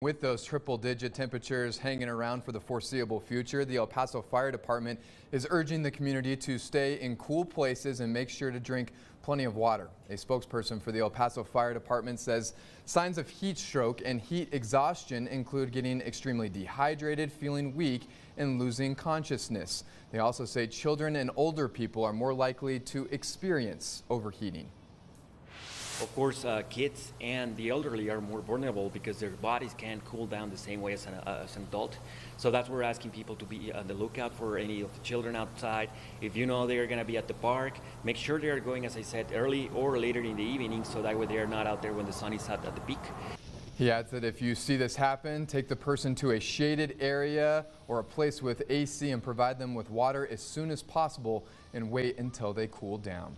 With those triple digit temperatures hanging around for the foreseeable future, the El Paso Fire Department is urging the community to stay in cool places and make sure to drink plenty of water. A spokesperson for the El Paso Fire Department says signs of heat stroke and heat exhaustion include getting extremely dehydrated, feeling weak, and losing consciousness. They also say children and older people are more likely to experience overheating. Of course, uh, kids and the elderly are more vulnerable because their bodies can't cool down the same way as an, uh, as an adult. So that's why we're asking people to be on the lookout for any of the children outside. If you know they're going to be at the park, make sure they're going, as I said, early or later in the evening so that way they're not out there when the sun is at, at the peak. He adds that if you see this happen, take the person to a shaded area or a place with AC and provide them with water as soon as possible and wait until they cool down.